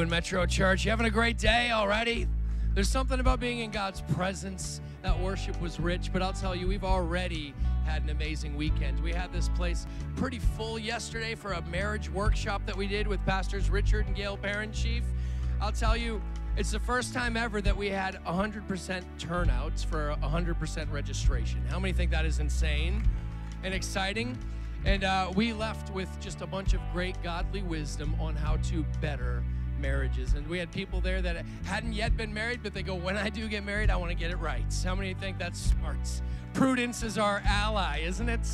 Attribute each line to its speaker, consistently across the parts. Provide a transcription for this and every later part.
Speaker 1: in Metro Church. You having a great day already? There's something about being in God's presence. That worship was rich, but I'll tell you, we've already had an amazing weekend. We had this place pretty full yesterday for a marriage workshop that we did with Pastors Richard and Gail Perinchief. I'll tell you, it's the first time ever that we had 100% turnouts for 100% registration. How many think that is insane and exciting? And uh, we left with just a bunch of great godly wisdom on how to better marriages. And we had people there that hadn't yet been married, but they go, When I do get married, I want to get it right. How many think that's smart? Prudence is our ally, isn't it?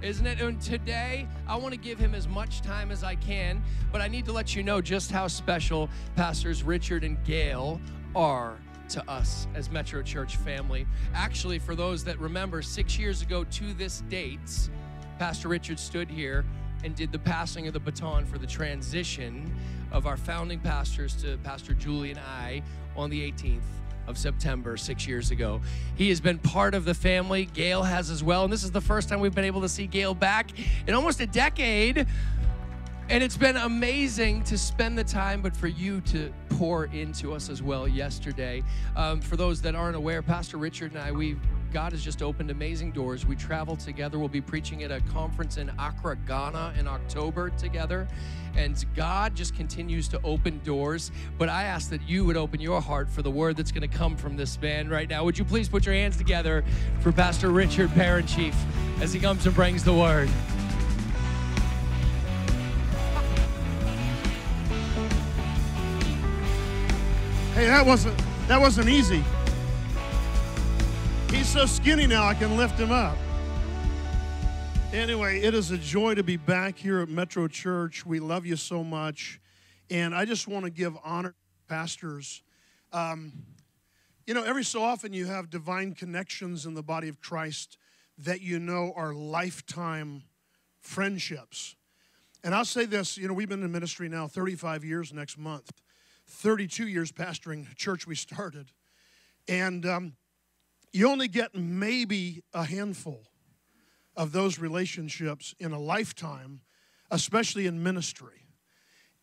Speaker 1: Isn't it? And today, I want to give him as much time as I can, but I need to let you know just how special Pastors Richard and Gail are to us as Metro Church family. Actually, for those that remember, six years ago to this date, Pastor Richard stood here and did the passing of the baton for the transition of our founding pastors to Pastor Julie and I on the 18th of September six years ago. He has been part of the family. Gail has as well. And this is the first time we've been able to see Gail back in almost a decade. And it's been amazing to spend the time, but for you to pour into us as well yesterday. Um, for those that aren't aware, Pastor Richard and I, we God has just opened amazing doors. We travel together. We'll be preaching at a conference in Accra, Ghana in October together. And God just continues to open doors. But I ask that you would open your heart for the word that's going to come from this man right now. Would you please put your hands together for Pastor Richard Perinchief as he comes and brings the word?
Speaker 2: Hey, that wasn't that wasn't easy. So skinny now I can lift him up. Anyway, it is a joy to be back here at Metro Church. We love you so much. And I just want to give honor to pastors. Um, you know, every so often you have divine connections in the body of Christ that you know are lifetime friendships. And I'll say this you know, we've been in ministry now 35 years next month. 32 years pastoring church we started. And um, you only get maybe a handful of those relationships in a lifetime, especially in ministry.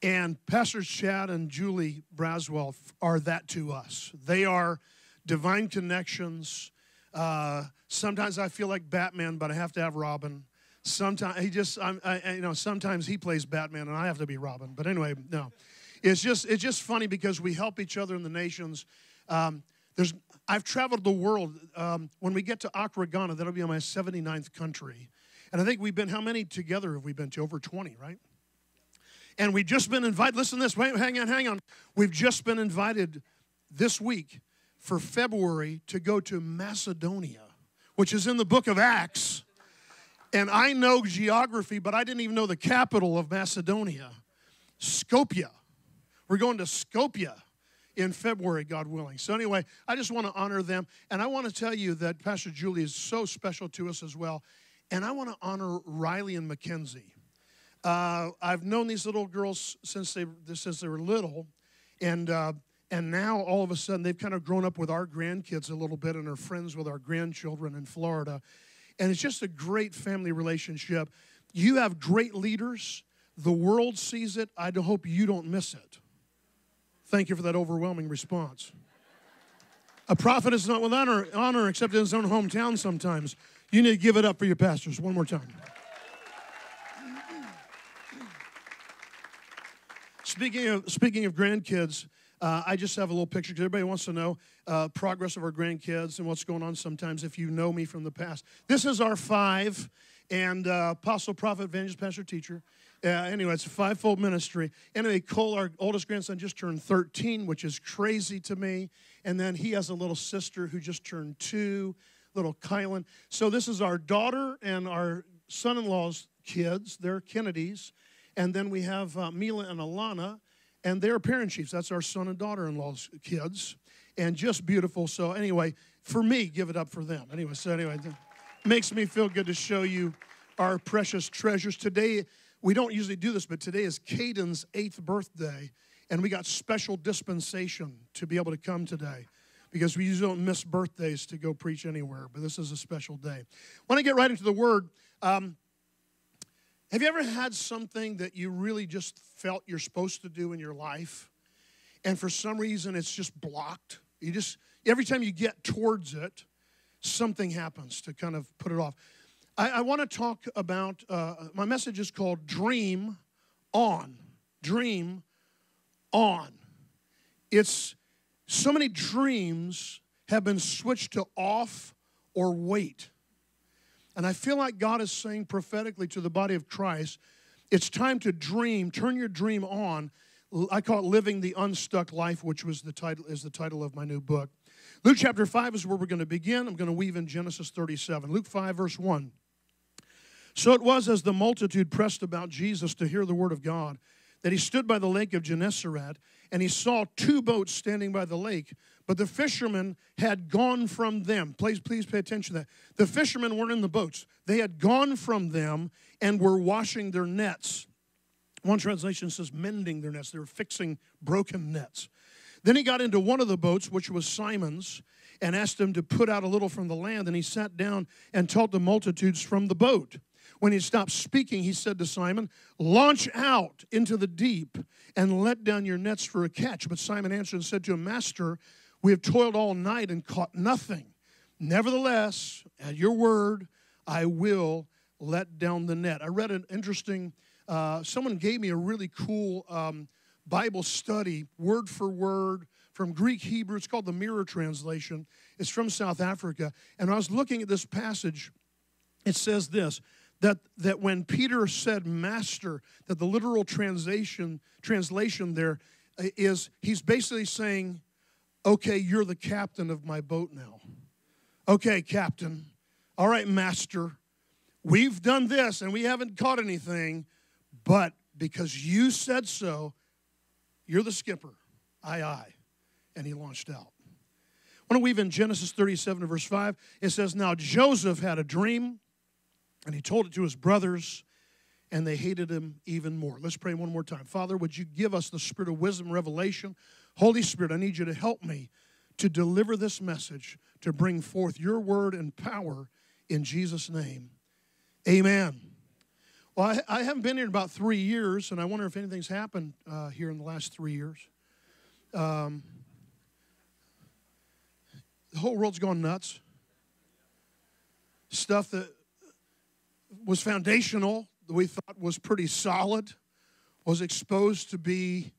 Speaker 2: And Pastors Chad and Julie Braswell are that to us. They are divine connections. Uh, sometimes I feel like Batman, but I have to have Robin. Sometimes he just, I'm, I, you know, sometimes he plays Batman and I have to be Robin. But anyway, no. It's just it's just funny because we help each other in the nations. Um, there's I've traveled the world. Um, when we get to Accra, Ghana, that'll be my 79th country. And I think we've been, how many together have we been to? Over 20, right? And we've just been invited, listen to this, wait, hang on, hang on. We've just been invited this week for February to go to Macedonia, which is in the book of Acts. And I know geography, but I didn't even know the capital of Macedonia, Skopje. We're going to Skopje in February, God willing. So, anyway, I just want to honor them. And I want to tell you that Pastor Julie is so special to us as well. And I want to honor Riley and Mackenzie. Uh, I've known these little girls since they, since they were little. And, uh, and now all of a sudden they've kind of grown up with our grandkids a little bit and are friends with our grandchildren in Florida. And it's just a great family relationship. You have great leaders. The world sees it. I hope you don't miss it. Thank you for that overwhelming response. A prophet is not with honor, honor except in his own hometown sometimes. You need to give it up for your pastors one more time. Speaking of, speaking of grandkids, uh, I just have a little picture because everybody wants to know uh, progress of our grandkids and what's going on sometimes if you know me from the past. This is our five, and uh, apostle, prophet, evangelist, pastor, teacher. Yeah, anyway, it's a fivefold ministry. Anyway, Cole, our oldest grandson, just turned 13, which is crazy to me. And then he has a little sister who just turned two, little Kylan. So this is our daughter and our son in law's kids. They're Kennedys. And then we have uh, Mila and Alana, and they're Perinchiefs. That's our son and daughter in law's kids. And just beautiful. So, anyway, for me, give it up for them. Anyway, so anyway, makes me feel good to show you our precious treasures. Today, we don't usually do this, but today is Caden's eighth birthday, and we got special dispensation to be able to come today because we usually don't miss birthdays to go preach anywhere, but this is a special day. Want to get right into the word. Um, have you ever had something that you really just felt you're supposed to do in your life, and for some reason it's just blocked. You just, every time you get towards it, something happens to kind of put it off. I, I want to talk about, uh, my message is called Dream On. Dream On. It's so many dreams have been switched to off or wait. And I feel like God is saying prophetically to the body of Christ, it's time to dream, turn your dream on. I call it living the unstuck life, which was the title is the title of my new book. Luke chapter 5 is where we're going to begin. I'm going to weave in Genesis 37. Luke 5 verse 1. So it was as the multitude pressed about Jesus to hear the word of God that he stood by the lake of Gennesaret and he saw two boats standing by the lake, but the fishermen had gone from them. Please, please pay attention to that. The fishermen weren't in the boats, they had gone from them and were washing their nets. One translation says mending their nets, they were fixing broken nets. Then he got into one of the boats, which was Simon's, and asked him to put out a little from the land. And he sat down and taught the multitudes from the boat. When he stopped speaking, he said to Simon, Launch out into the deep and let down your nets for a catch. But Simon answered and said to him, Master, we have toiled all night and caught nothing. Nevertheless, at your word, I will let down the net. I read an interesting, uh, someone gave me a really cool um, Bible study, word for word, from Greek Hebrew. It's called the Mirror Translation. It's from South Africa. And I was looking at this passage. It says this that, that when Peter said master, that the literal translation, translation there is he's basically saying, okay, you're the captain of my boat now. Okay, captain. All right, master. We've done this and we haven't caught anything, but because you said so, you're the skipper. Aye, aye. And he launched out. Want to weave in Genesis 37, verse 5. It says, Now Joseph had a dream and he told it to his brothers, and they hated him even more. Let's pray one more time. Father, would you give us the spirit of wisdom, revelation? Holy Spirit, I need you to help me to deliver this message, to bring forth your word and power in Jesus' name. Amen. Well, I, I haven't been here in about three years, and I wonder if anything's happened uh, here in the last three years. Um, the whole world's gone nuts. Stuff that was foundational, that we thought was pretty solid, was exposed to be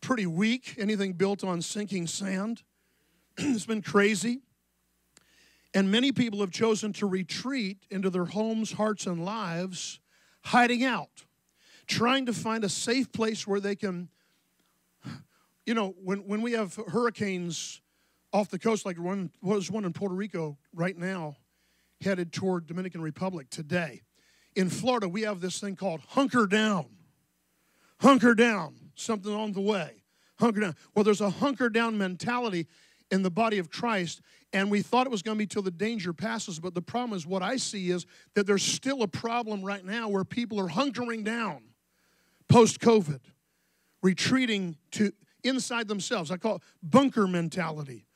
Speaker 2: pretty weak. Anything built on sinking sand. it's been crazy. And many people have chosen to retreat into their homes, hearts, and lives, hiding out, trying to find a safe place where they can. You know, when, when we have hurricanes off the coast, like one was one in Puerto Rico right now, headed toward Dominican Republic today in Florida, we have this thing called hunker down. Hunker down, something on the way. Hunker down. Well, there's a hunker down mentality in the body of Christ, and we thought it was going to be till the danger passes. But the problem is, what I see is that there's still a problem right now where people are hunkering down post COVID, retreating to inside themselves. I call it bunker mentality.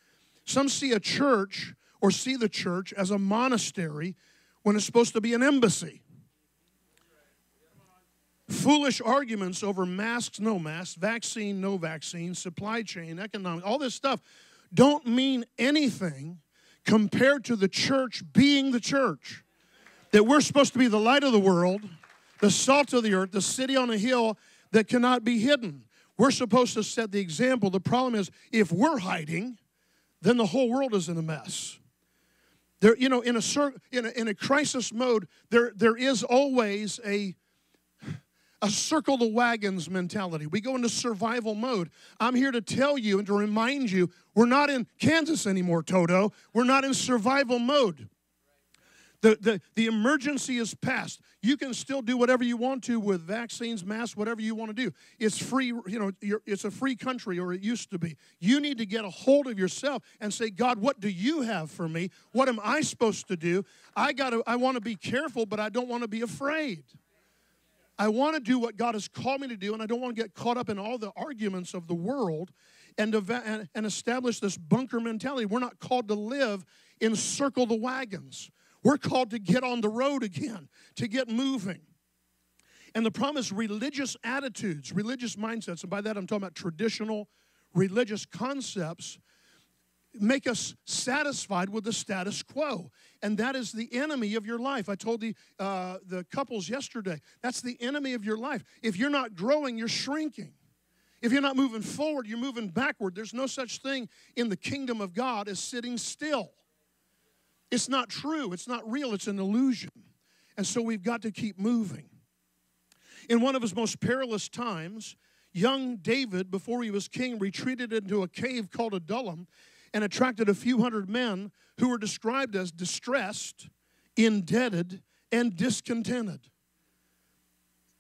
Speaker 2: Some see a church or see the church as a monastery when it's supposed to be an embassy. Foolish arguments over masks, no masks, vaccine, no vaccine, supply chain, economic, all this stuff don't mean anything compared to the church being the church. That we're supposed to be the light of the world, the salt of the earth, the city on a hill that cannot be hidden. We're supposed to set the example. The problem is, if we're hiding, then the whole world is in a mess. There, you know, in a, in a, in a crisis mode, there, there is always a a circle the wagons mentality. We go into survival mode. I'm here to tell you and to remind you we're not in Kansas anymore, Toto. We're not in survival mode. The, the, the emergency is past. You can still do whatever you want to with vaccines, masks, whatever you want to do. It's free, you know, it's a free country, or it used to be. You need to get a hold of yourself and say, God, what do you have for me? What am I supposed to do? I gotta, I want to be careful, but I don't want to be afraid. I want to do what God has called me to do, and I don't want to get caught up in all the arguments of the world and, and establish this bunker mentality. We're not called to live in circle the wagons. We're called to get on the road again, to get moving. And the problem is religious attitudes, religious mindsets, and by that I'm talking about traditional religious concepts make us satisfied with the status quo. And that is the enemy of your life. I told the, uh, the couples yesterday that's the enemy of your life. If you're not growing you're shrinking. If you're not moving forward you're moving backward. There's no such thing in the kingdom of god as sitting still. It's not true. It's not real. It's an illusion. And so we've got to keep moving. In one of his most perilous times young david before he was king retreated into a cave called adullam and attracted a few hundred men who were described as distressed, indebted, and discontented.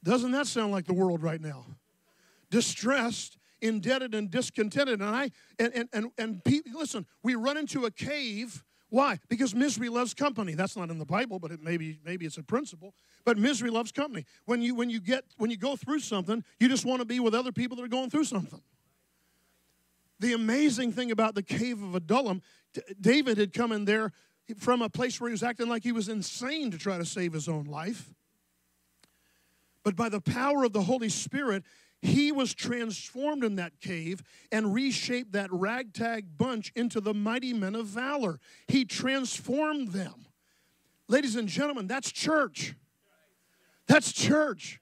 Speaker 2: Doesn't that sound like the world right now? Distressed, indebted, and discontented. And I and and and, and people, listen, we run into a cave. Why? Because misery loves company. That's not in the Bible, but it maybe maybe it's a principle. But misery loves company. When you when you get when you go through something, you just want to be with other people that are going through something. The amazing thing about the cave of Adullam, David had come in there from a place where he was acting like he was insane to try to save his own life. But by the power of the Holy Spirit, he was transformed in that cave and reshaped that ragtag bunch into the mighty men of valor. He transformed them. Ladies and gentlemen, that's church. That's church.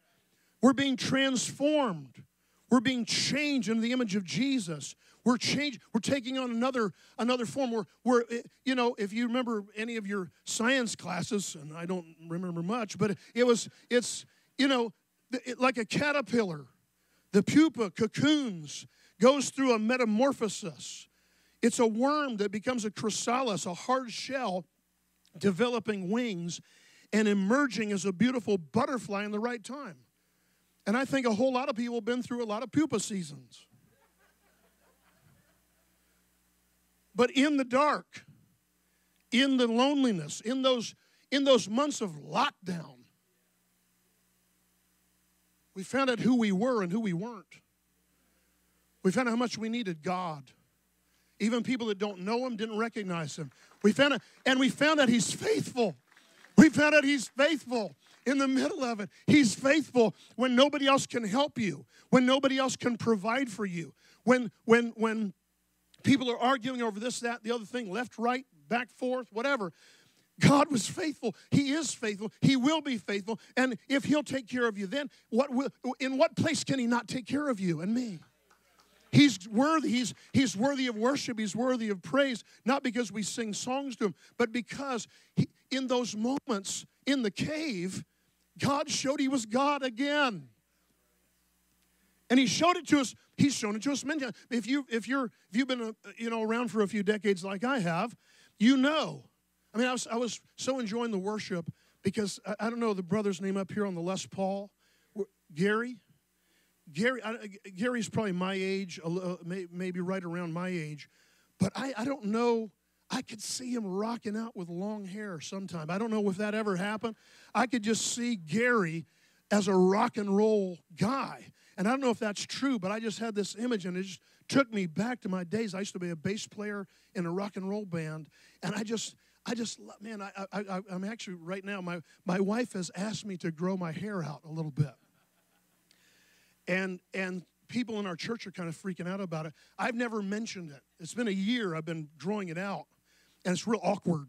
Speaker 2: We're being transformed. We're being changed into the image of Jesus. We're changing, we're taking on another another form. We're, we're eh, you know, if you remember any of your science classes, and I don't remember much, but it was it's you know it, like a caterpillar, the pupa cocoons goes through a metamorphosis. It's a worm that becomes a chrysalis, a hard shell, developing wings, and emerging as a beautiful butterfly in the right time. And I think a whole lot of people have been through a lot of pupa seasons. But in the dark, in the loneliness, in those, in those months of lockdown, we found out who we were and who we weren't. We found out how much we needed God. Even people that don't know Him didn't recognize Him. We found out, and we found out He's faithful. We found out He's faithful in the middle of it. He's faithful when nobody else can help you, when nobody else can provide for you, when when when People are arguing over this, that, the other thing, left, right, back, forth, whatever. God was faithful. He is faithful. He will be faithful. And if He'll take care of you, then what will, in what place can He not take care of you and me? He's worthy. He's, he's worthy of worship. He's worthy of praise, not because we sing songs to Him, but because he, in those moments in the cave, God showed He was God again. And He showed it to us He's shown it to us many times. If you if you're if you've been uh, you know around for a few decades like I have, you know. I mean, I was I was so enjoying the worship because I, I don't know the brother's name up here on the Les Paul, Gary. Gary I, Gary's probably my age, maybe right around my age, but I, I don't know. I could see him rocking out with long hair sometime. I don't know if that ever happened. I could just see Gary as a rock and roll guy. And I don't know if that's true, but I just had this image and it just took me back to my days. I used to be a bass player in a rock and roll band. And I just, I just, man, I, I, I'm actually right now, my, my wife has asked me to grow my hair out a little bit. And, and people in our church are kind of freaking out about it. I've never mentioned it. It's been a year I've been growing it out, and it's real awkward.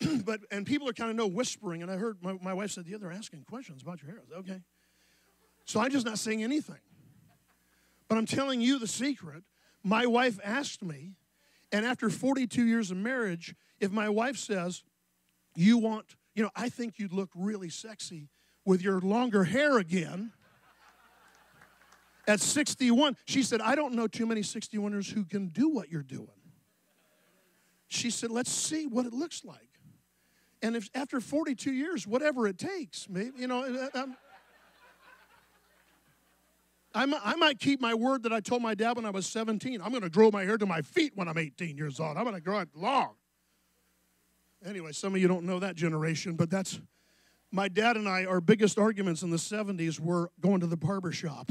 Speaker 2: but and people are kind of no whispering, and I heard my, my wife said, "Yeah, they're asking questions about your hair." Said, okay, so I'm just not saying anything. But I'm telling you the secret. My wife asked me, and after 42 years of marriage, if my wife says, You want, you know, I think you'd look really sexy with your longer hair again. At 61, she said, I don't know too many 61ers who can do what you're doing. She said, Let's see what it looks like. And if after 42 years, whatever it takes, maybe, you know, uh, I'm, I might keep my word that I told my dad when I was 17. I'm going to grow my hair to my feet when I'm 18 years old. I'm going to grow it long. Anyway, some of you don't know that generation, but that's my dad and I, our biggest arguments in the 70s were going to the barber shop.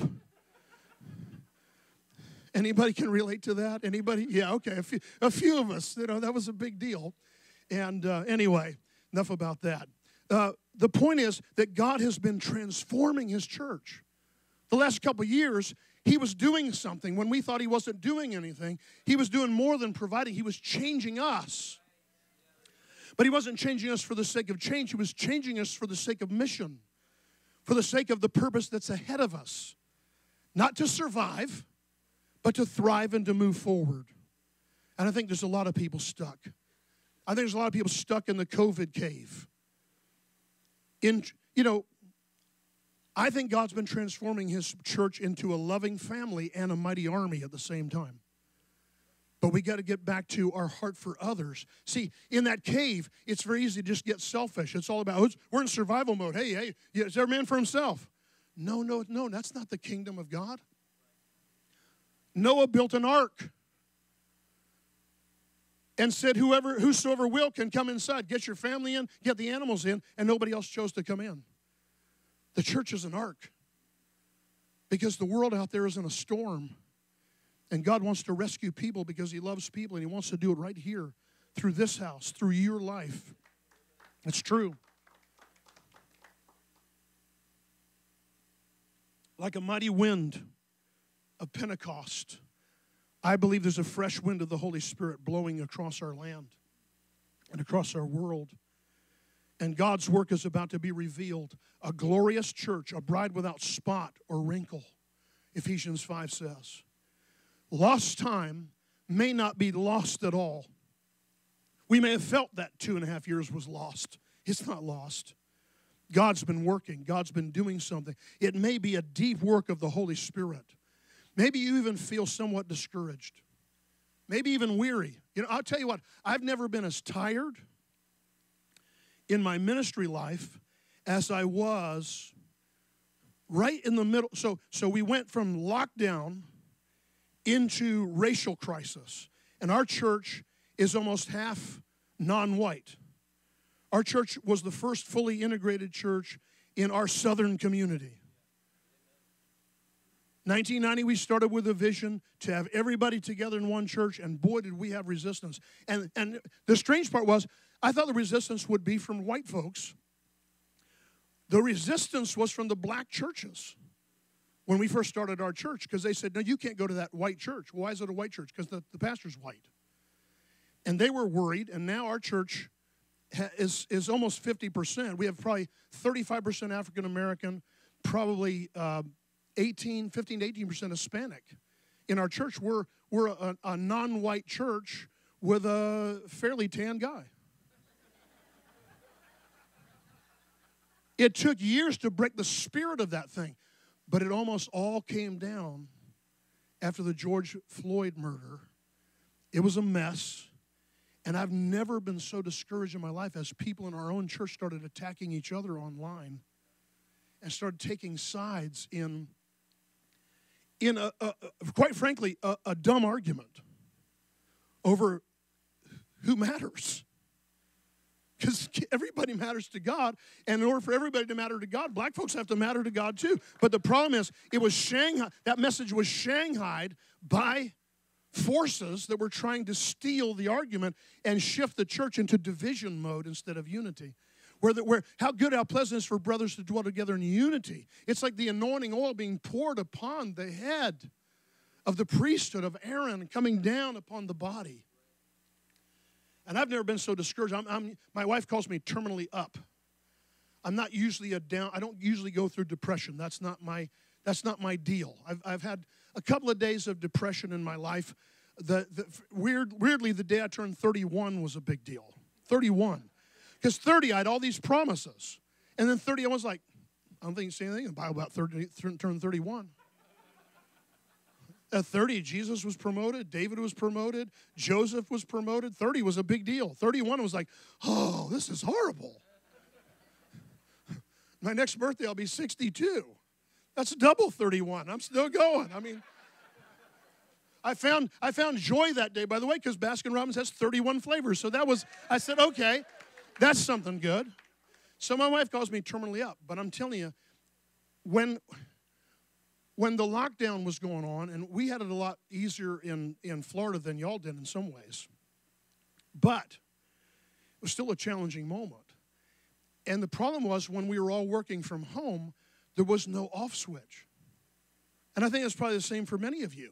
Speaker 2: Anybody can relate to that? Anybody? Yeah, okay. A few, a few of us, you know, that was a big deal. And uh, anyway, enough about that. Uh, the point is that God has been transforming his church the last couple years, he was doing something. When we thought he wasn't doing anything, he was doing more than providing, he was changing us. But he wasn't changing us for the sake of change, he was changing us for the sake of mission, for the sake of the purpose that's ahead of us. Not to survive, but to thrive and to move forward. And I think there's a lot of people stuck. I think there's a lot of people stuck in the COVID cave. In, you know, I think God's been transforming his church into a loving family and a mighty army at the same time. But we got to get back to our heart for others. See, in that cave, it's very easy to just get selfish. It's all about, we're in survival mode. Hey, hey, is there a man for himself? No, no, no, that's not the kingdom of God. Noah built an ark and said, Whoever, whosoever will can come inside. Get your family in, get the animals in, and nobody else chose to come in. The church is an ark because the world out there is in a storm. And God wants to rescue people because He loves people and He wants to do it right here through this house, through your life. It's true. Like a mighty wind of Pentecost, I believe there's a fresh wind of the Holy Spirit blowing across our land and across our world and God's work is about to be revealed. A glorious church, a bride without spot or wrinkle, Ephesians 5 says. Lost time may not be lost at all. We may have felt that two and a half years was lost. It's not lost. God's been working, God's been doing something. It may be a deep work of the Holy Spirit. Maybe you even feel somewhat discouraged, maybe even weary. You know, I'll tell you what, I've never been as tired in my ministry life as I was right in the middle. So, so we went from lockdown into racial crisis. And our church is almost half non white. Our church was the first fully integrated church in our southern community. 1990, we started with a vision to have everybody together in one church, and boy, did we have resistance. And, and the strange part was, I thought the resistance would be from white folks. The resistance was from the black churches when we first started our church because they said, No, you can't go to that white church. why is it a white church? Because the, the pastor's white. And they were worried, and now our church is, is almost 50%. We have probably 35% African American, probably uh, 18, 15 to 18% Hispanic. In our church, we're, we're a, a non white church with a fairly tan guy. It took years to break the spirit of that thing, but it almost all came down after the George Floyd murder. It was a mess. And I've never been so discouraged in my life as people in our own church started attacking each other online and started taking sides in, in a, a, quite frankly, a, a dumb argument over who matters because everybody matters to God. And in order for everybody to matter to God, black folks have to matter to God too. But the problem is, it was Shanghai, that message was shanghaied by forces that were trying to steal the argument and shift the church into division mode instead of unity. Where, the, where how good, how pleasant is for brothers to dwell together in unity. It's like the anointing oil being poured upon the head of the priesthood of Aaron coming down upon the body. And I've never been so discouraged. I'm, I'm, my wife calls me terminally up. I'm not usually a down, I don't usually go through depression. That's not my, that's not my deal. I've, I've had a couple of days of depression in my life. The, the, weird, weirdly, the day I turned 31 was a big deal. 31. Because 30, I had all these promises. And then 30, I was like, I don't think you see anything in the Bible about 30, turn 31. At 30, Jesus was promoted, David was promoted, Joseph was promoted. 30 was a big deal. 31 was like, oh, this is horrible. My next birthday, I'll be 62. That's double 31. I'm still going. I mean, I found I found joy that day, by the way, because Baskin Robbins has 31 flavors. So that was, I said, okay, that's something good. So my wife calls me terminally up, but I'm telling you, when when the lockdown was going on, and we had it a lot easier in, in Florida than y'all did in some ways, but it was still a challenging moment. And the problem was when we were all working from home, there was no off switch. And I think it's probably the same for many of you.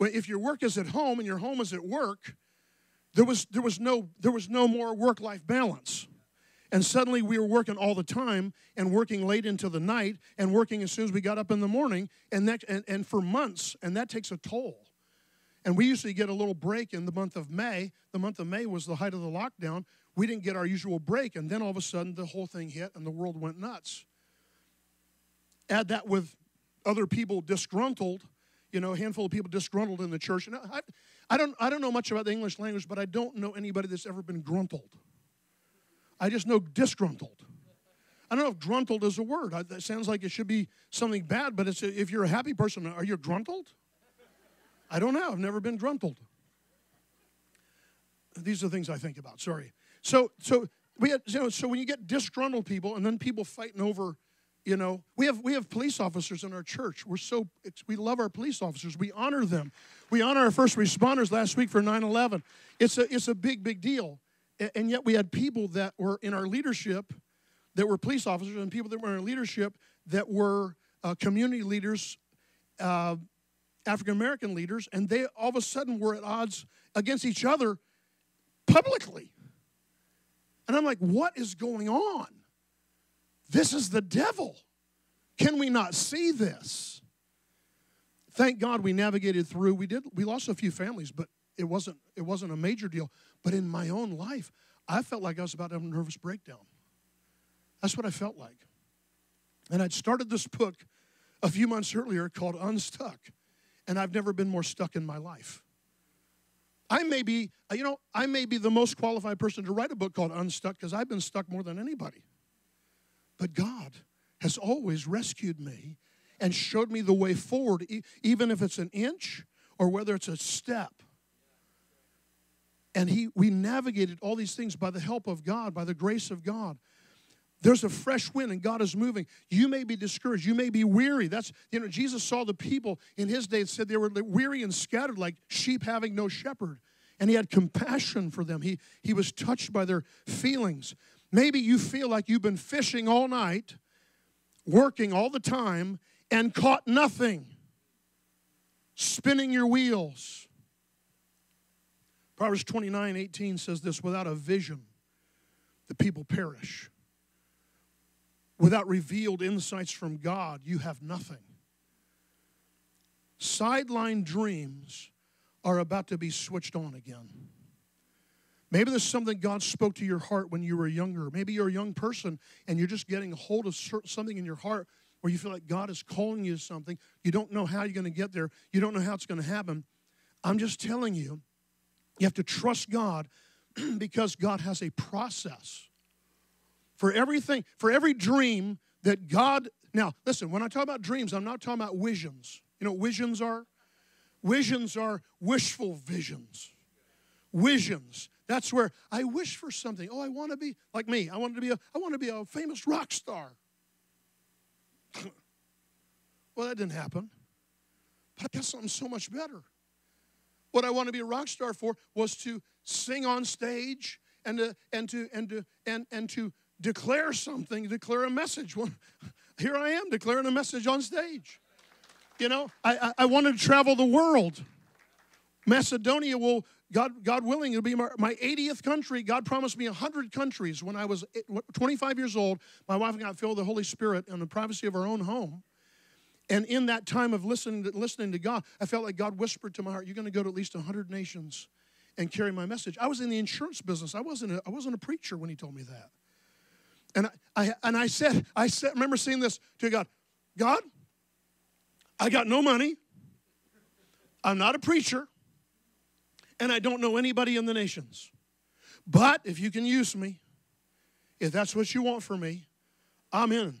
Speaker 2: If your work is at home and your home is at work, there was, there was, no, there was no more work life balance. And suddenly we were working all the time and working late into the night and working as soon as we got up in the morning and, that, and, and for months, and that takes a toll. And we usually get a little break in the month of May. The month of May was the height of the lockdown. We didn't get our usual break, and then all of a sudden the whole thing hit and the world went nuts. Add that with other people disgruntled, you know, a handful of people disgruntled in the church. And I, I, don't, I don't know much about the English language, but I don't know anybody that's ever been gruntled. I just know disgruntled. I don't know if gruntled is a word. That sounds like it should be something bad, but it's, if you're a happy person, are you gruntled? I don't know. I've never been gruntled. These are things I think about. Sorry. So, so we had, you know, so when you get disgruntled people, and then people fighting over, you know, we have we have police officers in our church. We're so we love our police officers. We honor them. We honor our first responders last week for 9/11. It's a it's a big big deal, and yet we had people that were in our leadership that were police officers, and people that were in our leadership that were uh, community leaders. Uh, African American leaders, and they all of a sudden were at odds against each other publicly. And I'm like, what is going on? This is the devil. Can we not see this? Thank God we navigated through. We did we lost a few families, but it wasn't it wasn't a major deal. But in my own life, I felt like I was about to have a nervous breakdown. That's what I felt like. And I'd started this book a few months earlier called Unstuck, and I've never been more stuck in my life. I may be, uh, you know, I may be the most qualified person to write a book called Unstuck because I've been stuck more than anybody. But God has always rescued me and showed me the way forward, even if it's an inch or whether it's a step. And he, we navigated all these things by the help of God, by the grace of God. There's a fresh wind and God is moving. You may be discouraged. You may be weary. That's, you know, Jesus saw the people in his day and said they were weary and scattered like sheep having no shepherd. And he had compassion for them. He, he was touched by their feelings. Maybe you feel like you've been fishing all night, working all the time, and caught nothing, spinning your wheels. Proverbs 29 18 says this without a vision, the people perish. Without revealed insights from God, you have nothing. Sideline dreams are about to be switched on again. Maybe there's something God spoke to your heart when you were younger. Maybe you're a young person and you're just getting a hold of something in your heart where you feel like God is calling you to something. You don't know how you're going to get there, you don't know how it's going to happen. I'm just telling you, you have to trust God because God has a process for everything, for every dream that God. Now, listen, when I talk about dreams, I'm not talking about visions. You know what visions are? Visions are wishful visions. Visions. That's where I wish for something. Oh, I want to be like me. I want to be a I want to be a famous rock star. well, that didn't happen. But I got something so much better. What I want to be a rock star for was to sing on stage and to and to and to and, and to declare something, declare a message. Well, here I am declaring a message on stage. You know, I, I, I wanted to travel the world. Macedonia will, God, God willing, it'll be my, my 80th country. God promised me 100 countries when I was 25 years old. My wife and I got filled the Holy Spirit in the privacy of our own home. And in that time of listening to, listening to God, I felt like God whispered to my heart, You're going to go to at least 100 nations and carry my message. I was in the insurance business. I wasn't a, I wasn't a preacher when he told me that. And I, I, and I said, I said, remember saying this to God, God, I got no money. I'm not a preacher. And I don't know anybody in the nations. But if you can use me, if that's what you want for me, I'm in.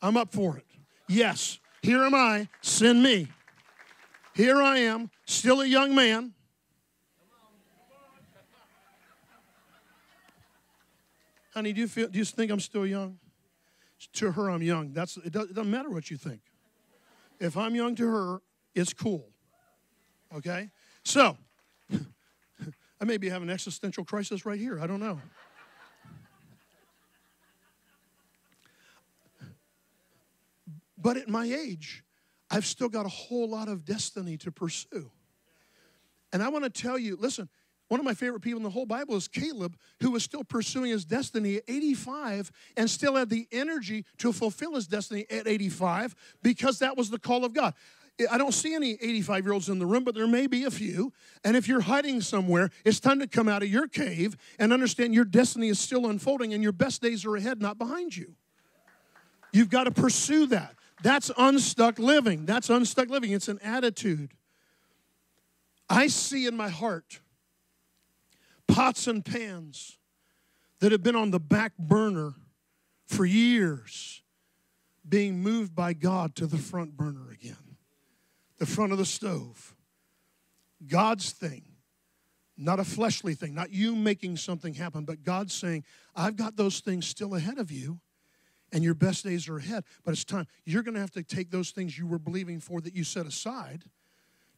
Speaker 2: I'm up for it. Yes, here am I. Send me. Here I am, still a young man. Honey, do you, feel, do you think I'm still young? To her, I'm young. That's, it, does, it doesn't matter what you think. If I'm young to her, it's cool. Okay? So, I may be having an existential crisis right here. I don't know. But at my age, I've still got a whole lot of destiny to pursue. And I want to tell you listen, one of my favorite people in the whole Bible is Caleb, who was still pursuing his destiny at 85 and still had the energy to fulfill his destiny at 85 because that was the call of God. I don't see any 85 year olds in the room, but there may be a few. And if you're hiding somewhere, it's time to come out of your cave and understand your destiny is still unfolding and your best days are ahead, not behind you. You've got to pursue that. That's unstuck living. That's unstuck living. It's an attitude. I see in my heart pots and pans that have been on the back burner for years being moved by God to the front burner again, the front of the stove. God's thing, not a fleshly thing, not you making something happen, but God saying, I've got those things still ahead of you and your best days are ahead, but it's time. You're going to have to take those things you were believing for that you set aside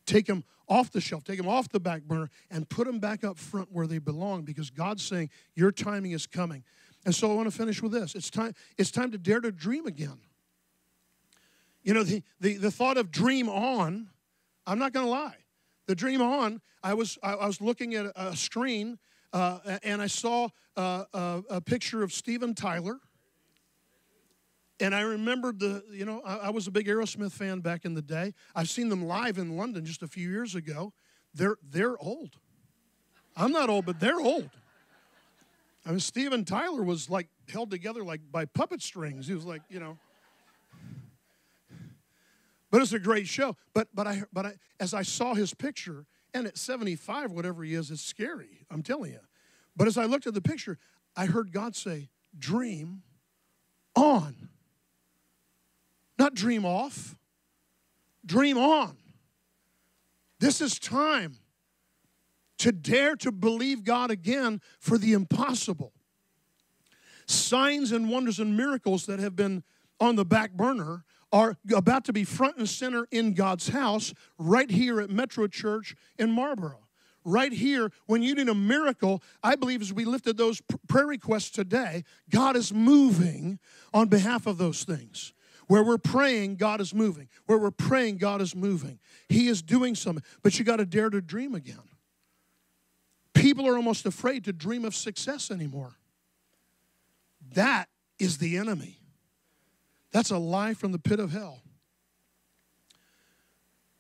Speaker 2: take them off the shelf, take them off the back burner, and put them back up front where they belong because God's saying your timing is coming. And so I want to finish with this. It's time, it's time to dare to dream again. You know, the, the, the thought of dream on, I'm not going to lie. The dream on, I was, I, was looking at a, screen uh, and I saw uh, a, a picture of Steven Tyler and I remembered the, you know, I, I, was a big Aerosmith fan back in the day. I've seen them live in London just a few years ago. They're, they're old. I'm not old, but they're old. I mean, Steven Tyler was like held together like by puppet strings. He was like, you know. But it's a great show. But but I but I as I saw his picture, and at 75, whatever he is, it's scary. I'm telling you. But as I looked at the picture, I heard God say, "Dream on." Not dream off, dream on. This is time to dare to believe God again for the impossible. Signs and wonders and miracles that have been on the back burner are about to be front and center in God's house right here at Metro Church in Marlborough. Right here, when you need a miracle, I believe as we lifted those prayer requests today, God is moving on behalf of those things. Where we're praying, God is moving. Where we're praying, God is moving. He is doing something. But you got to dare to dream again. People are almost afraid to dream of success anymore. That is the enemy. That's a lie from the pit of hell.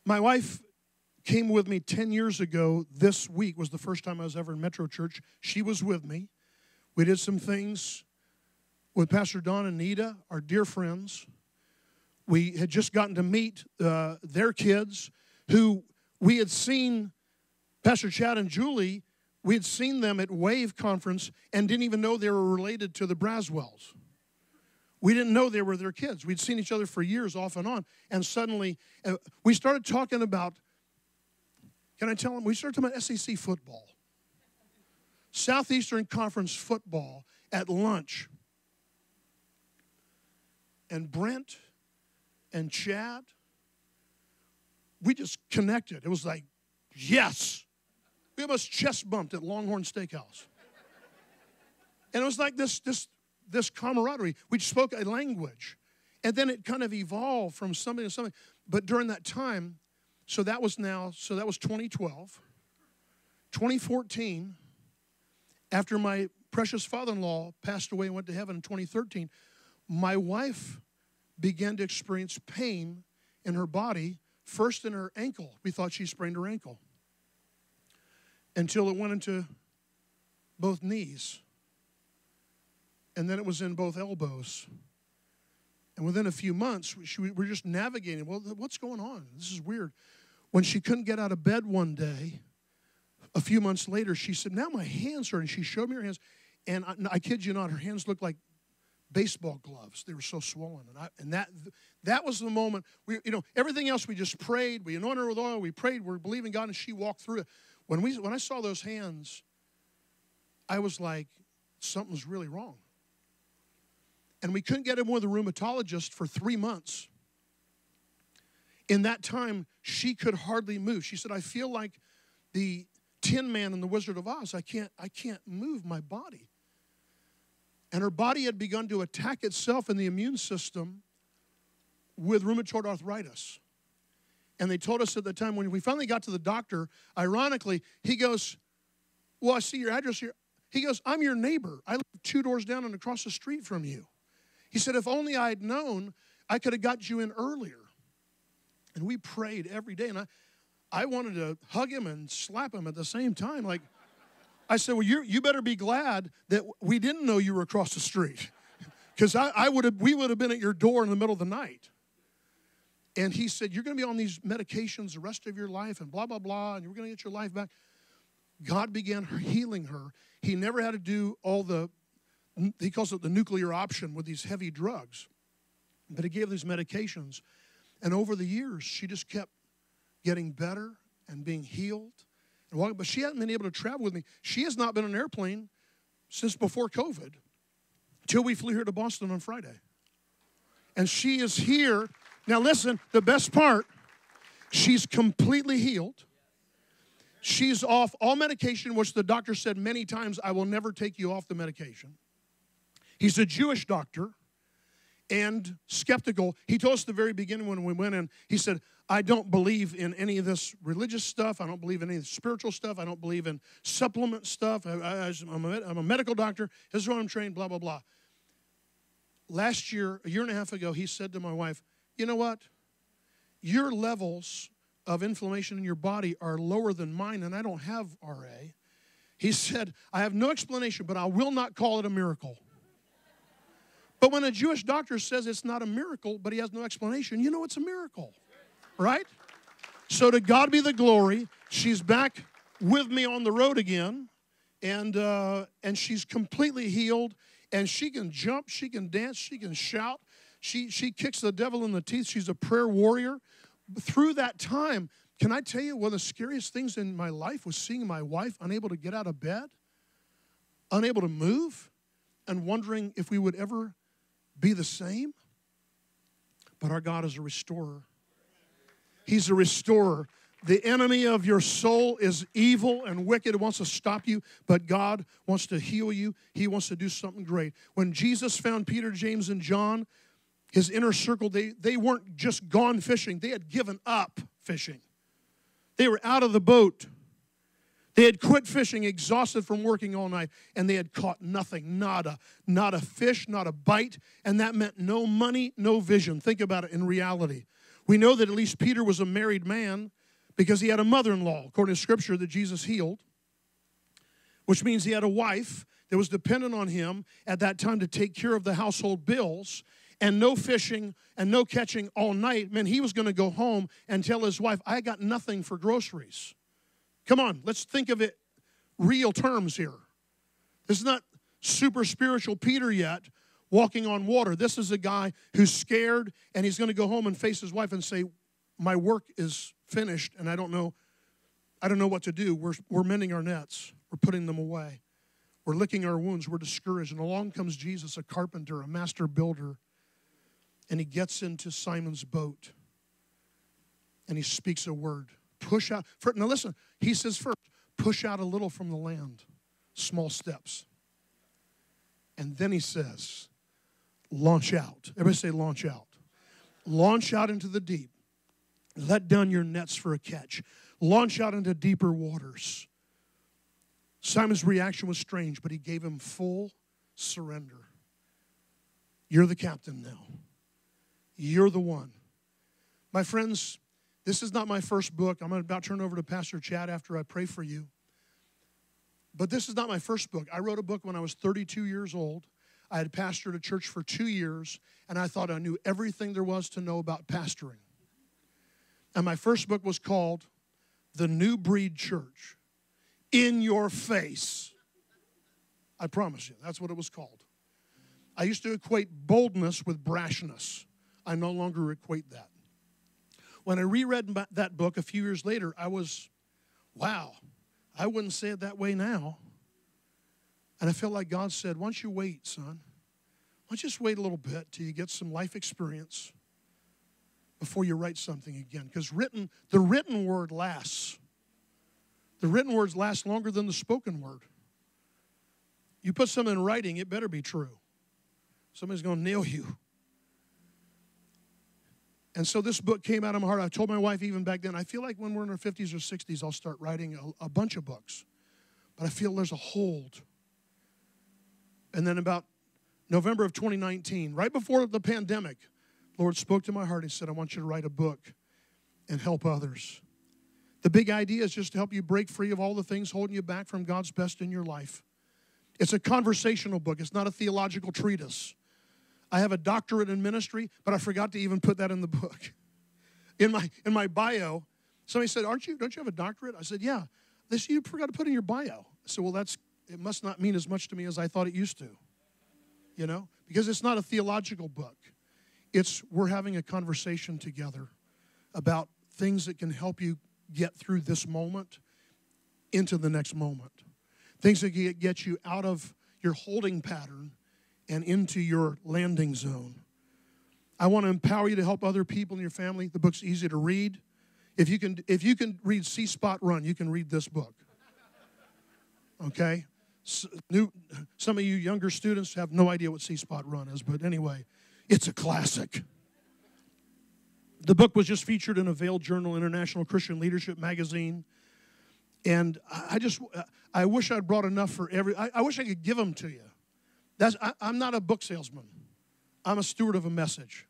Speaker 2: My wife came with me 10 years ago. This week was the first time I was ever in Metro Church. She was with me. We did some things with Pastor Don and Nita, our dear friends we had just gotten to meet uh, their kids who we had seen pastor chad and julie we had seen them at wave conference and didn't even know they were related to the braswells. We didn't know they were their kids. We'd seen each other for years off and on. And suddenly uh, we started talking about can i tell them we started talking about sec football. Southeastern conference football at lunch. And brent and Chad, we just connected. It was like, yes. We almost chest bumped at Longhorn Steakhouse. And it was like this, this, this camaraderie. We spoke a language. And then it kind of evolved from something to something. But during that time, so that was now, so that was 2012. 2014, after my precious father in law passed away and went to heaven in 2013, my wife began to experience pain in her body, first in her ankle. We thought she sprained her ankle until it went into both knees. And then it was in both elbows. And within a few months, we were just navigating. Well, what's going on? This is weird. When she couldn't get out of bed one day, a few months later, she said, Now my hands hurt. And she showed me her hands. And I, I kid you not, her hands looked like baseball gloves. They were so swollen. And, I, and that, that was the moment, we, you know, everything else we just prayed. We anointed her with oil. We prayed. We are believing God, and she walked through it. When, we, when I saw those hands, I was like, something's really wrong. And we couldn't get in with a rheumatologist for three months. In that time, she could hardly move. She said, I feel like the Tin Man in the Wizard of Oz. I can't, I can't move my body. And her body had begun to attack itself in the immune system with rheumatoid arthritis. And they told us at the time when we finally got to the doctor, ironically, he goes, Well, I see your address here. He goes, I'm your neighbor. I live two doors down and across the street from you. He said, If only I had known, I could have got you in earlier. And we prayed every day. And I, I wanted to hug him and slap him at the same time. Like, I said, Well, you you better be glad that we didn't know you were across the street. Because I, I would have, we would have been at your door in the middle of the night. And he said, You're going to be on these medications the rest of your life, and blah, blah, blah, and you're going to get your life back. God began healing her. He never had to do all the, he calls it the nuclear option with these heavy drugs. But he gave these medications. And over the years, she just kept getting better and being healed. But she hasn't been able to travel with me. She has not been on an airplane since before COVID, till we flew here to Boston on Friday. And she is here. Now, listen, the best part, she's completely healed. She's off all medication, which the doctor said many times, I will never take you off the medication. He's a Jewish doctor and skeptical. He told us the very beginning when we went in, he said, I don't believe in any of this religious stuff. I don't believe in any of the spiritual stuff. I don't believe in supplement stuff. I, am a medical doctor. This is what I'm trained, blah, blah, blah. Last year, a year and a half ago, he said to my wife, You know what? Your levels of inflammation in your body are lower than mine, and I don't have RA. He said, I have no explanation, but I will not call it a miracle. But when a Jewish doctor says it's not a miracle, but he has no explanation, you know it's a miracle, right? So to God be the glory. She's back with me on the road again, and uh, and she's completely healed, and she can jump, she can dance, she can shout. She she kicks the devil in the teeth. She's a prayer warrior. Through that time, can I tell you one of the scariest things in my life was seeing my wife unable to get out of bed, unable to move, and wondering if we would ever be the same. But our God is a restorer. He's a restorer. The enemy of your soul is evil and wicked, wants to stop you, but God wants to heal you. He wants to do something great. When Jesus found Peter, James, and John, his inner circle, they, they weren't just gone fishing, they had given up fishing. They were out of the boat. They had quit fishing, exhausted from working all night, and they had caught nothing, nada, not a fish, not a bite, and that meant no money, no vision. Think about it in reality. We know that at least Peter was a married man because he had a mother in law, according to scripture, that Jesus healed, which means he had a wife that was dependent on him at that time to take care of the household bills. And no fishing and no catching all night meant he was going to go home and tell his wife, I got nothing for groceries. Come on, let's think of it real terms here. This is not super spiritual Peter yet walking on water. This is a guy who's scared and he's going to go home and face his wife and say, My work is finished and I don't know. I don't know what to do. We're, we're mending our nets. We're putting them away. We're licking our wounds. We're discouraged. And along comes Jesus, a carpenter, a master builder. And he gets into Simon's boat and he speaks a word. Push out. For, now listen, he says first, push out a little from the land, small steps. And then he says, launch out. Everybody say, launch out. Launch out into the deep. Let down your nets for a catch. Launch out into deeper waters. Simon's reaction was strange, but he gave him full surrender. You're the captain now. You're the one. My friends, this is not my first book. I'm about to turn over to Pastor Chad after I pray for you. But this is not my first book. I wrote a book when I was 32 years old. I had pastored a church for two years, and I thought I knew everything there was to know about pastoring. And my first book was called The New Breed Church In Your Face. I promise you, that's what it was called. I used to equate boldness with brashness. I no longer equate that. When I reread that book a few years later, I was, wow, I wouldn't say it that way now. And I felt like God said, Why don't you wait, son? Why don't you just wait a little bit till you get some life experience before you write something again? Because written, the written word lasts. The written words last longer than the spoken word. You put something in writing, it better be true. Somebody's going to nail you. And so this book came out of my heart. I told my wife even back then, I feel like when we're in our 50s or 60s, I'll start writing a, a bunch of books. But I feel there's a hold. And then about November of 2019, right before the pandemic, Lord spoke to my heart. He said, I want you to write a book and help others. The big idea is just to help you break free of all the things holding you back from God's best in your life. It's a conversational book, it's not a theological treatise. I have a doctorate in ministry, but I forgot to even put that in the book. In my in my bio, somebody said, "Aren't you? Don't you have a doctorate?" I said, "Yeah." This you forgot to put in your bio. I said, "Well, that's it. Must not mean as much to me as I thought it used to." You know, because it's not a theological book. It's we're having a conversation together about things that can help you get through this moment into the next moment. Things that get you out of your holding pattern and into your landing zone. I want to empower you to help other people in your family. The book's easy to read. If you can, if you can read See Spot Run, you can read this book. Okay? new, some of you younger students have no idea what See Spot Run is, but anyway, it's a classic. The book was just featured in a Veiled Journal International Christian Leadership magazine. And I just, uh, I wish I'd brought enough for every, I, I wish I could give them to you. That's, I, I'm not a book salesman. I'm a steward of a message.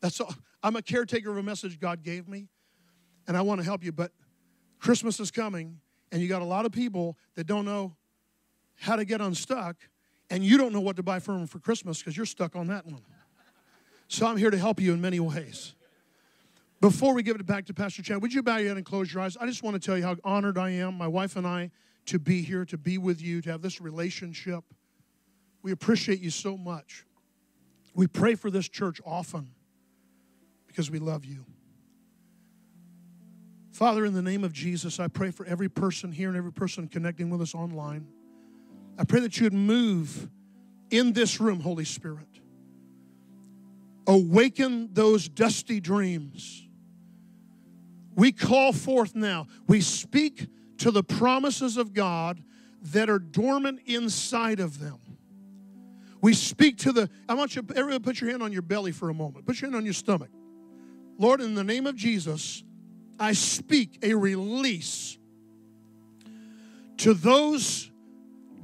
Speaker 2: That's all. I'm a caretaker of a message God gave me, and I want to help you. But Christmas is coming, and you got a lot of people that don't know how to get unstuck, and you don't know what to buy for them for Christmas because you're stuck on that one. So I'm here to help you in many ways. Before we give it back to Pastor Chad, would you bow your head and close your eyes? I just want to tell you how honored I am, my wife and I, to be here, to be with you, to have this relationship. We appreciate you so much. We pray for this church often because we love you. Father, in the name of Jesus, I pray for every person here and every person connecting with us online. I pray that you would move in this room, Holy Spirit. Awaken those dusty dreams. We call forth now, we speak to the promises of God that are dormant inside of them. We speak to the, I want you, everybody put your hand on your belly for a moment. Put your hand on your stomach. Lord, in the name of Jesus, I speak a release to those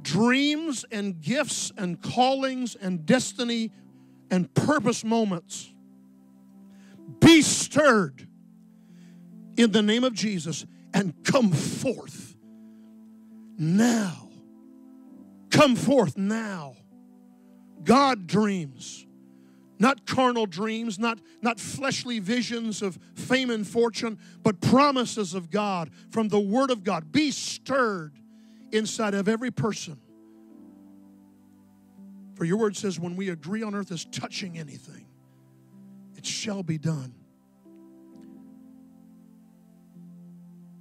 Speaker 2: dreams and gifts and callings and destiny and purpose moments. Be stirred in the name of Jesus and come forth now. Come forth now. God dreams, not carnal dreams, not, not fleshly visions of fame and fortune, but promises of God from the Word of God. Be stirred inside of every person. For your word says, when we agree on earth as touching anything, it shall be done.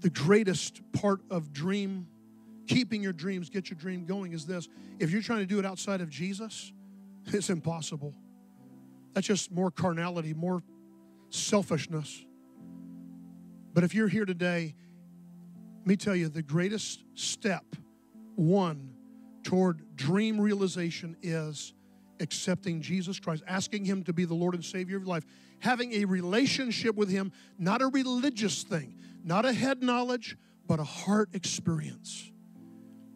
Speaker 2: The greatest part of dream, keeping your dreams, get your dream going, is this. If you're trying to do it outside of Jesus, it's impossible. That's just more carnality, more selfishness. But if you're here today, let me tell you the greatest step, one, toward dream realization is accepting Jesus Christ, asking Him to be the Lord and Savior of your life, having a relationship with Him, not a religious thing, not a head knowledge, but a heart experience.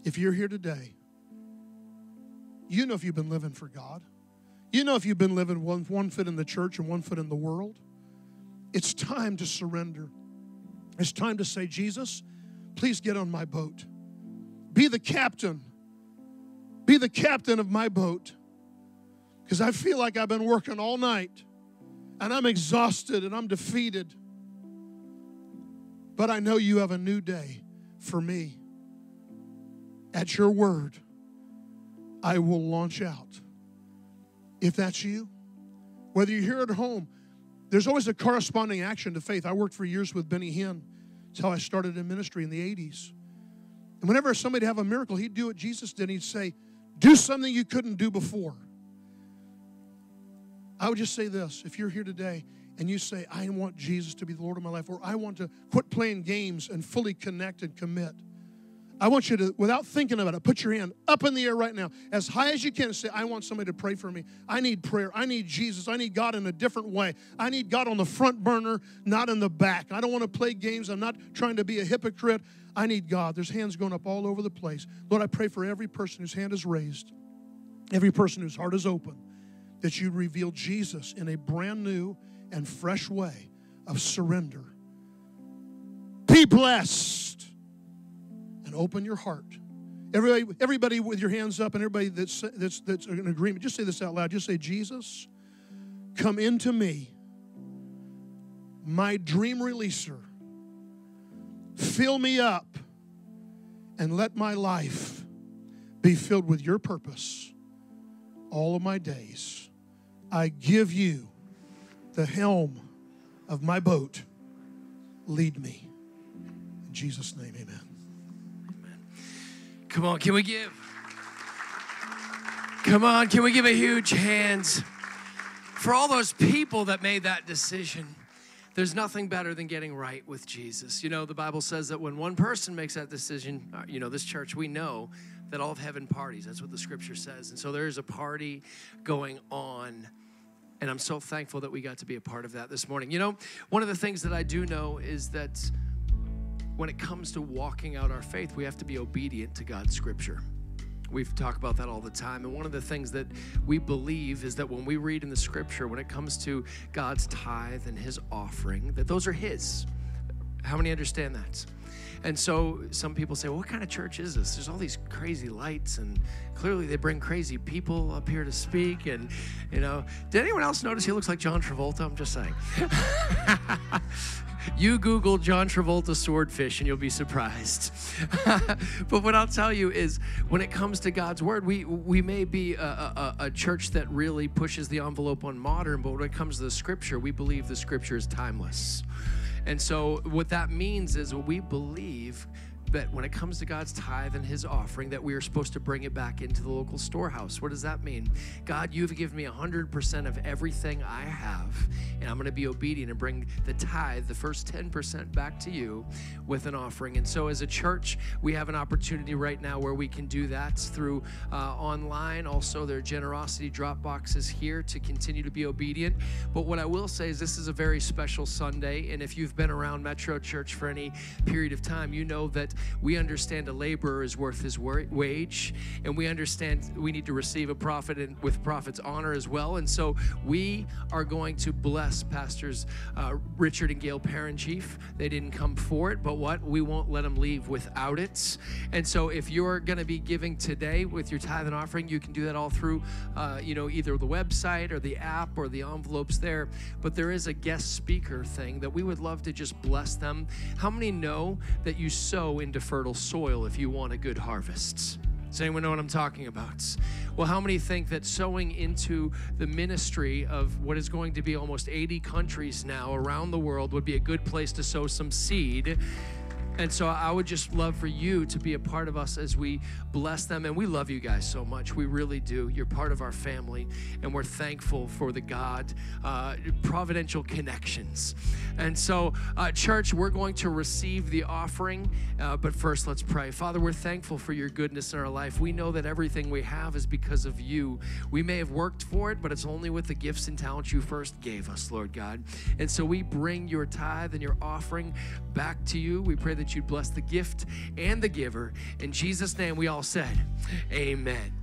Speaker 2: If you're here today you know if you've been living for God. You know if you've been living one, one foot in the church and one foot in the world. It's time to surrender. It's time to say, Jesus, please get on my boat. Be the captain. Be the captain of my boat. Because I feel like I've been working all night and I'm exhausted and I'm defeated. But I know you have a new day for me. At your word, I will launch out. If that's you, whether you're here at home, there's always a corresponding action to faith. I worked for years with Benny Hinn. That's how I started in ministry in the 80s. And whenever somebody have a miracle, he'd do what Jesus did. He'd say, Do something you couldn't do before. I would just say this if you're here today and you say, I want Jesus to be the Lord of my life, or I want to quit playing games and fully connect and commit, I want you to, without thinking about it, put your hand up in the air right now, as high as you can, say, I want somebody to pray for me. I need prayer. I need Jesus. I need God in a different way. I need God on the front burner, not in the back. I don't want to play games. I'm not trying to be a hypocrite. I need God. There's hands going up all over the place. Lord, I pray for every person whose hand is raised, every person whose heart is open, that you reveal Jesus in a brand new and fresh way of surrender. Be blessed and open your heart. Everybody, everybody with your hands up and everybody that's, that's, that's in agreement, just say this out loud. Just say, Jesus, come into me, my dream releaser. Fill me up and let my life be filled with your purpose all of my days. I give you the helm of my boat. Lead me. In Jesus' name, amen.
Speaker 1: Come on, can we give? Come on, can we give a huge hands for all those people that made that decision? There's nothing better than getting right with Jesus. You know, the Bible says that when one person makes that decision, uh, you know, this church, we know that all of heaven parties. That's what the scripture says. And so there is a party going on. And I'm so thankful that we got to be a part of that this morning. You know, one of the things that I do know is that when it comes to walking out our faith, we have to be obedient to God's scripture. We talk about that all the time. And one of the things that we believe is that when we read in the scripture, when it comes to God's tithe and his offering, that those are his. How many understand that? And so some people say, well, what kind of church is this? There's all these crazy lights, and clearly they bring crazy people up here to speak. And, you know, did anyone else notice he looks like John Travolta? I'm just saying. you Google John Travolta swordfish and you'll be surprised. but what I'll tell you is when it comes to God's word, we, we may be a, a, a, church that really pushes the envelope on modern, but when it comes to the scripture, we believe the scripture is timeless. And so what that means is we believe that when it comes to God's tithe and his offering, that we are supposed to bring it back into the local storehouse. What does that mean? God, you've given me 100% of everything I have, and I'm going to be obedient and bring the tithe, the first 10% back to you with an offering. And so as a church, we have an opportunity right now where we can do that through uh, online. Also, there are generosity drop boxes here to continue to be obedient. But what I will say is this is a very special Sunday, and if you've been around Metro Church for any period of time, you know that we understand a laborer is worth his wage, and we understand we need to receive a prophet and with prophet's honor as well. And so we are going to bless pastors uh, Richard and Gail Perinchief. They didn't come for it, but what? We won't let them leave without it. And so if you're going to be giving today with your tithe and offering, you can do that all through, uh, you know, either the website or the app or the envelopes there. But there is a guest speaker thing that we would love to just bless them. How many know that you sow in into fertile soil if you want a good harvest. Does anyone know what I'm talking about? Well, how many think that sowing into the ministry of what is going to be almost 80 countries now around the world would be a good place to sow some seed and so I would just love for you to be a part of us as we bless them. And we love you guys so much. We really do. You're part of our family, and we're thankful for the God uh, providential connections. And so, uh, church, we're going to receive the offering. Uh, but first, let's pray. Father, we're thankful for your goodness in our life. We know that everything we have is because of you. We may have worked for it, but it's only with the gifts and talents you first gave us, Lord God. And so we bring your tithe and your offering back to you. We pray that that you'd bless the gift and the giver. In Jesus' name, we all said, Amen.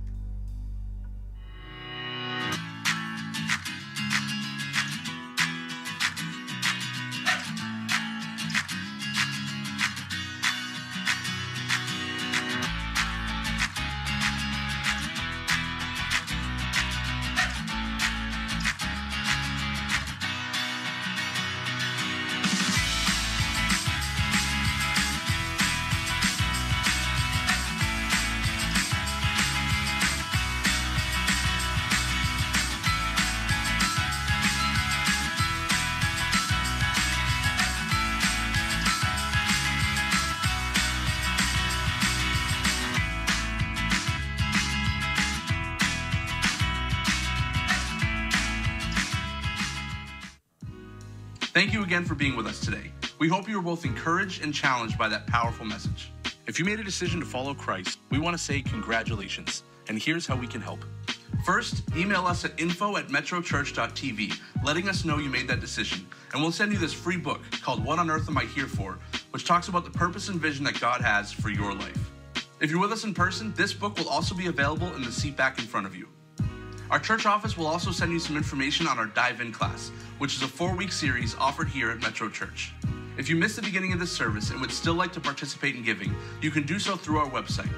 Speaker 3: For being with us today. We hope you were both encouraged and challenged by that powerful message. If you made a decision to follow Christ, we want to say congratulations, and here's how we can help. First, email us at info at metrochurch.tv, letting us know you made that decision, and we'll send you this free book called What on Earth Am I Here For, which talks about the purpose and vision that God has for your life. If you're with us in person, this book will also be available in the seat back in front of you. Our church office will also send you some information on our Dive In class, which is a four week series offered here at Metro Church. If you missed the beginning of this service and would still like to participate in giving, you can do so through our website.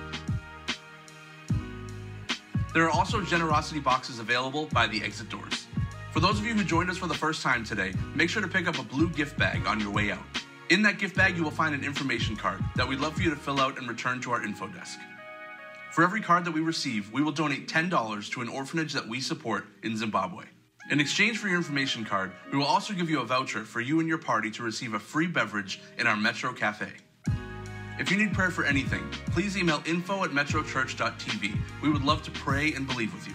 Speaker 3: There are also generosity boxes available by the exit doors. For those of you who joined us for the first time today, make sure to pick up a blue gift bag on your way out. In that gift bag, you will find an information card that we'd love for you to fill out and return to our info desk. For every card that we receive, we will donate $10 to an orphanage that we support in Zimbabwe. In exchange for your information card, we will also give you a voucher for you and your party to receive a free beverage in our Metro Cafe. If you need prayer for anything, please email info at metrochurch.tv. We would love to pray and believe with you.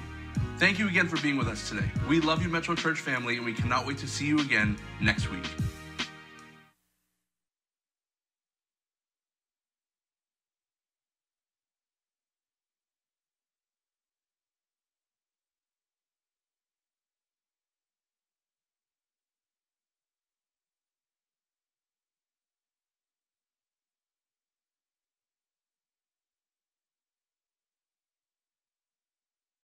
Speaker 3: Thank you again for being with us today. We love you, Metro Church family, and we cannot wait to see you again next week.